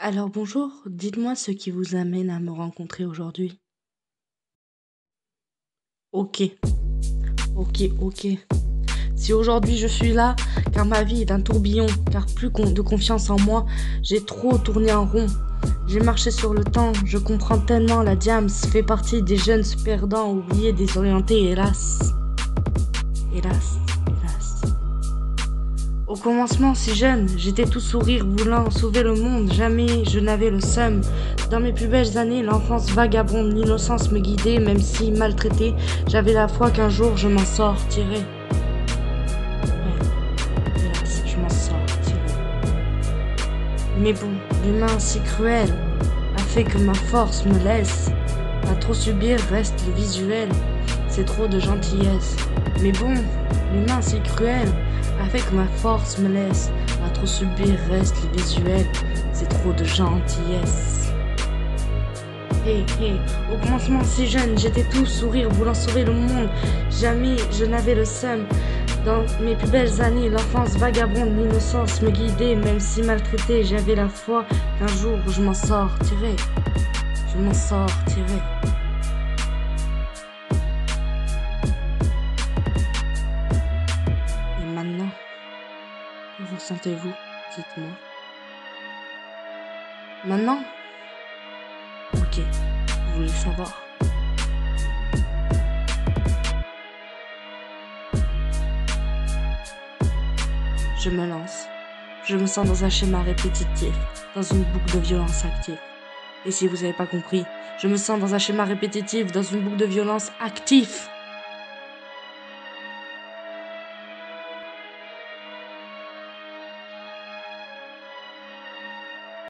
Alors bonjour, dites-moi ce qui vous amène à me rencontrer aujourd'hui. Ok, ok, ok. Si aujourd'hui je suis là, car ma vie est un tourbillon, car plus de confiance en moi, j'ai trop tourné en rond. J'ai marché sur le temps, je comprends tellement la diams fait partie des jeunes perdants, oubliés, désorientés, hélas. Hélas. Au commencement, si jeune, j'étais tout sourire voulant sauver le monde, jamais je n'avais le seum. Dans mes plus belles années, l'enfance vagabonde, l'innocence me guidait, même si maltraité, j'avais la foi qu'un jour je m'en sortirais. Mais bon, l'humain si cruel a fait que ma force me laisse. À trop subir reste le visuel, c'est trop de gentillesse. Mais bon, l'humain si cruel avec ma force me laisse. À trop subir reste les visuels. C'est trop de gentillesse. Hé, hé, au commencement si jeune, j'étais tout sourire, voulant sauver le monde. Jamais je n'avais le seum. Dans mes plus belles années, l'enfance vagabonde, l'innocence me guidait, même si maltraité, j'avais la foi qu'un jour je m'en sortirai. Je m'en sortirai. Vous sentez-vous? Dites-moi. Maintenant? Ok, vous voulez savoir Je me lance. Je me sens dans un schéma répétitif, dans une boucle de violence active. Et si vous n'avez pas compris, je me sens dans un schéma répétitif, dans une boucle de violence active.